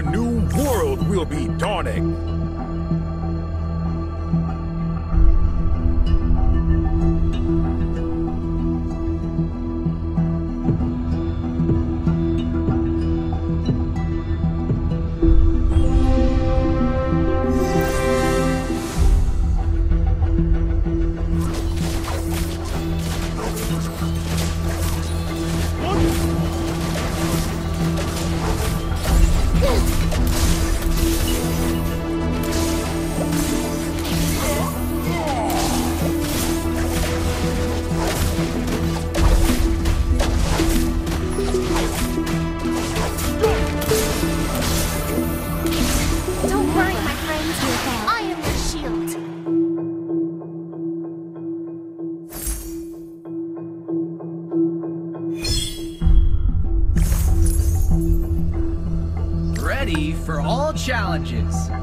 A new world will be dawning. challenges.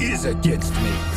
is against me.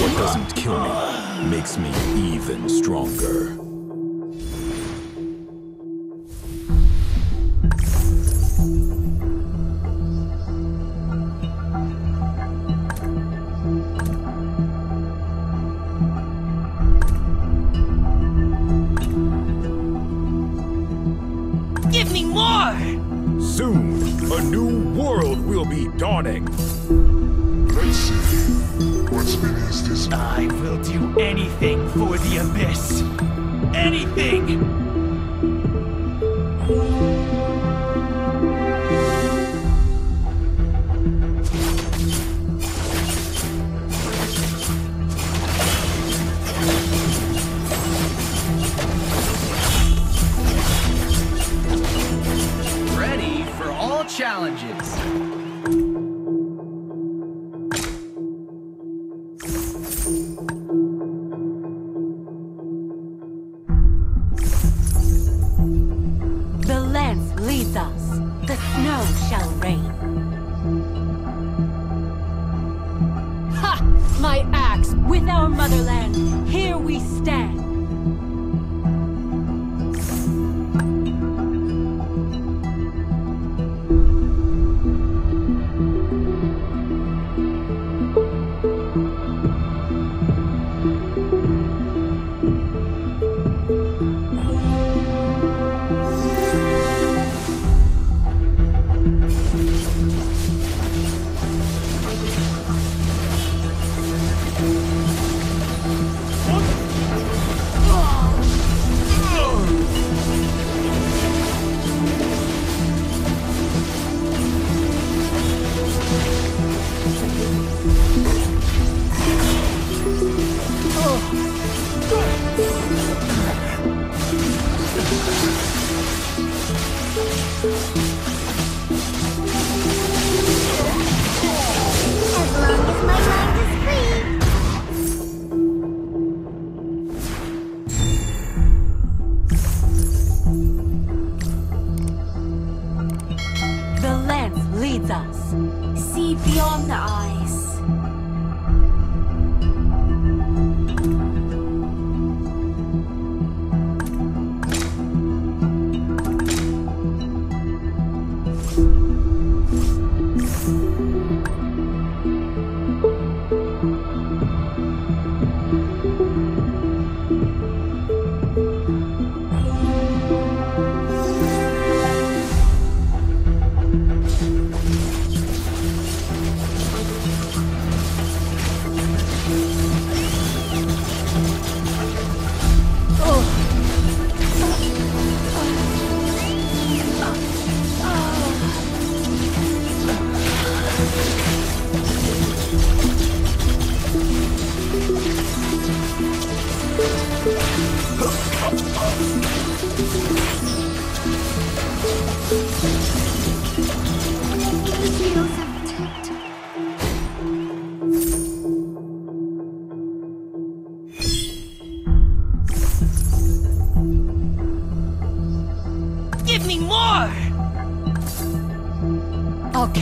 What doesn't kill me makes me even stronger. challenges.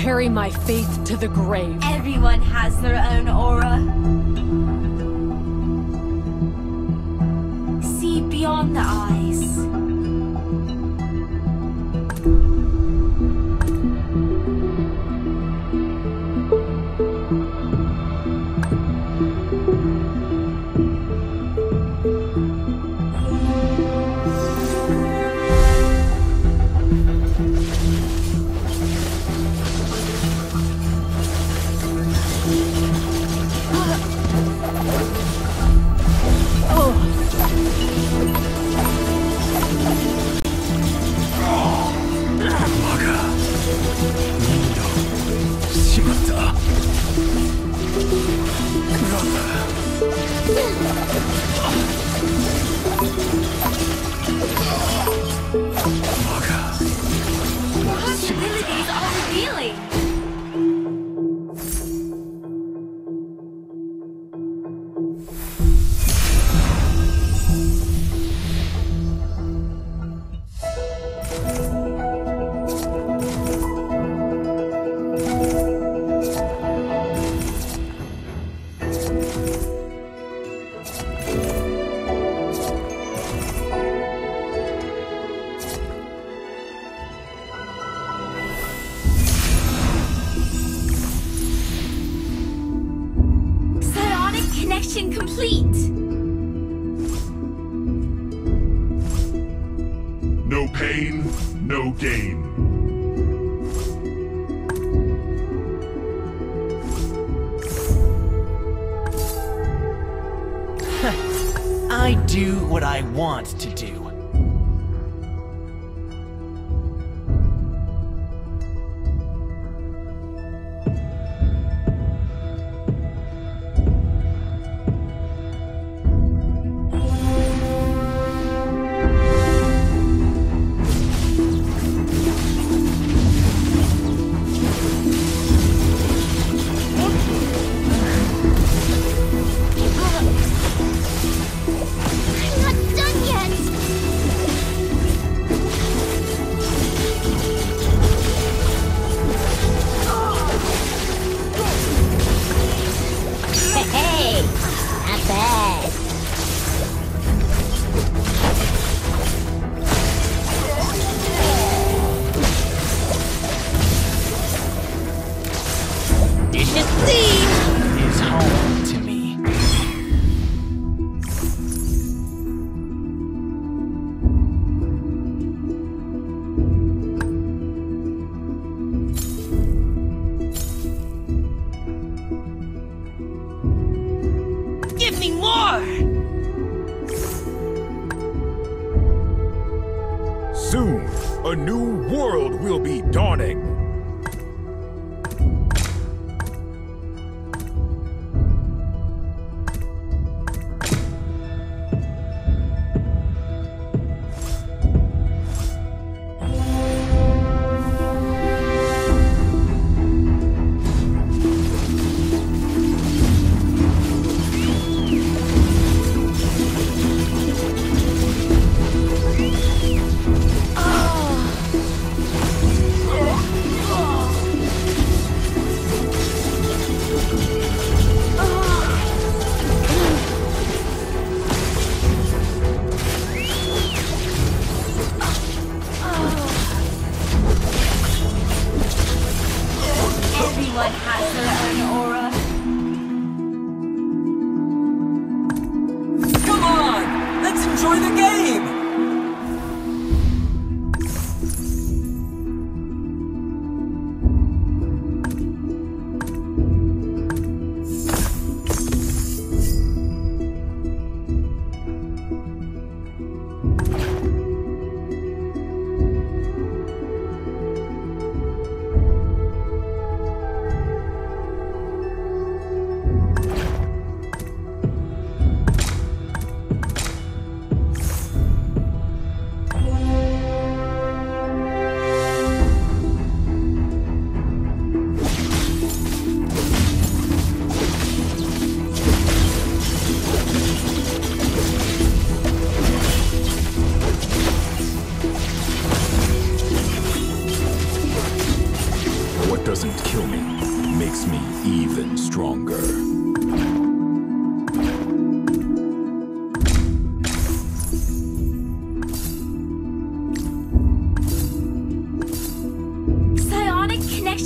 carry my faith to the grave. Everyone has their own aura. See beyond the eyes. しまった。complete! No pain, no gain. I do what I want to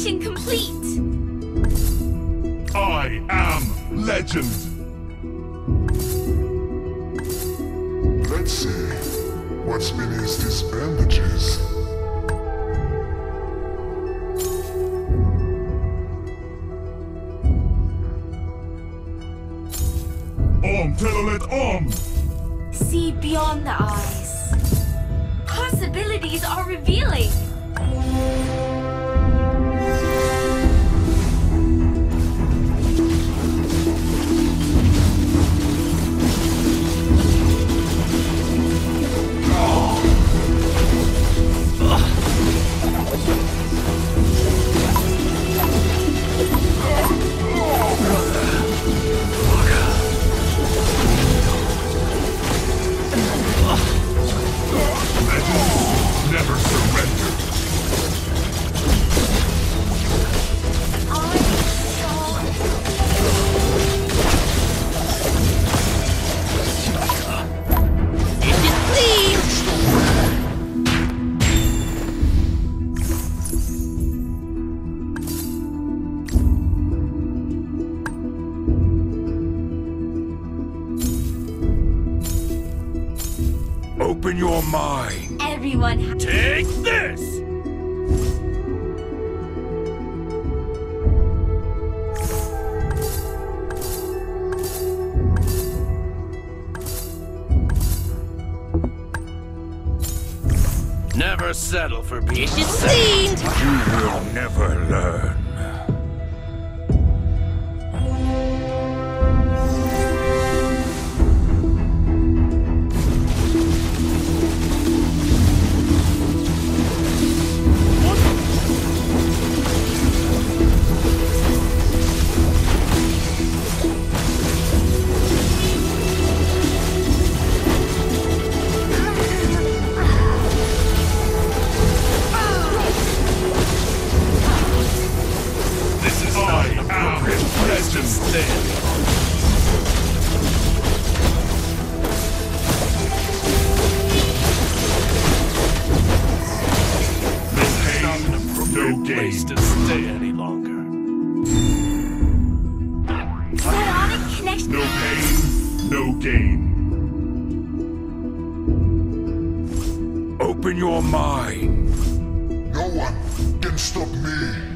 Mission complete! I am legend! Let's see what's beneath these bandages. Never settle for being You will never learn. game. Open your mind. No one can stop me.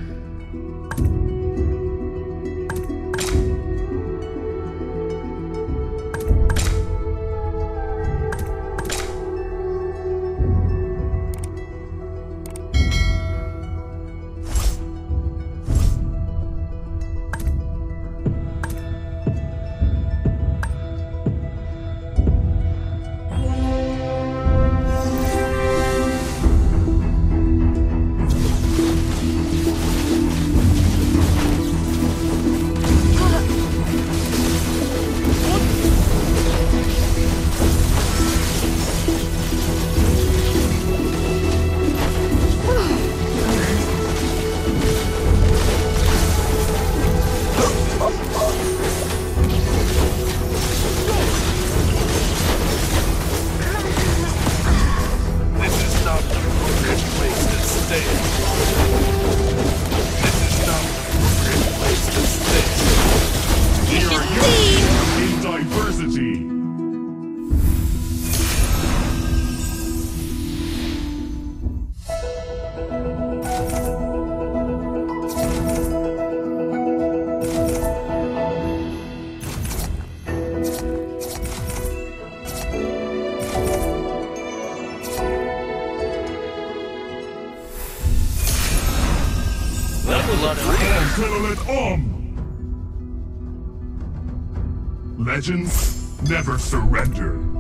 Legends never surrender.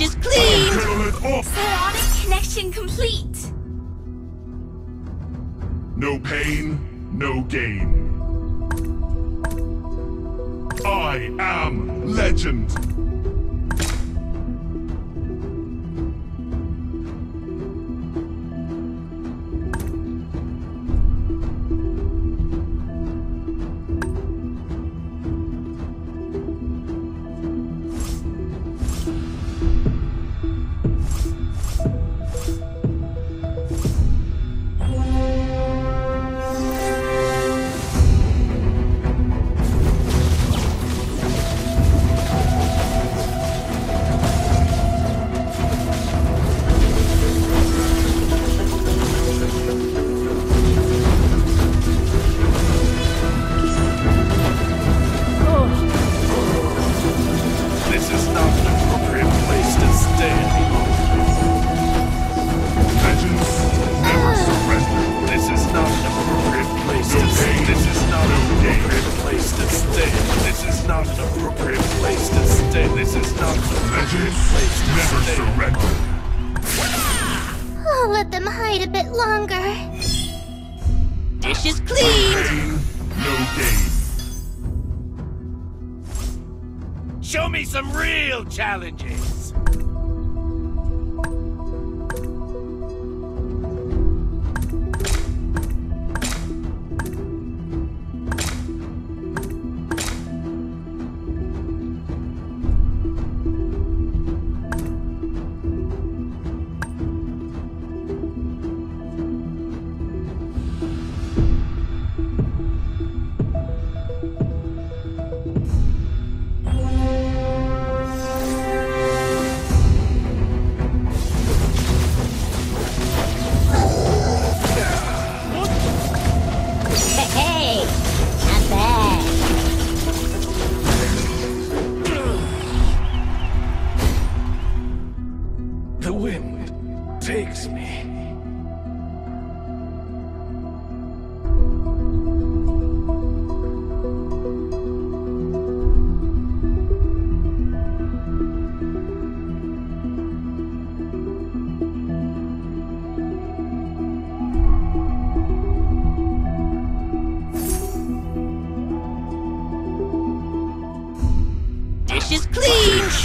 Dish is clean! Psionic connection complete. No pain, no gain. I am legend.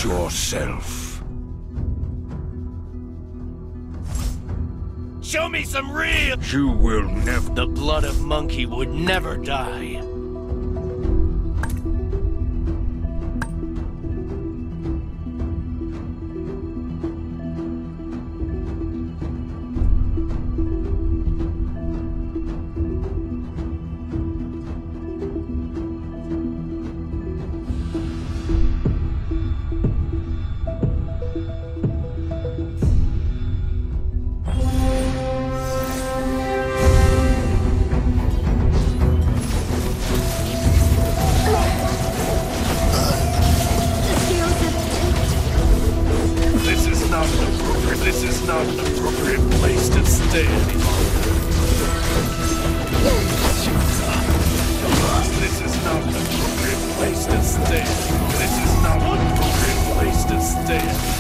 Yourself. Show me some real. You will never. The blood of monkey would never die. Is not an appropriate place to stay any longer. This is not an appropriate place to stay. This is not an appropriate place to stay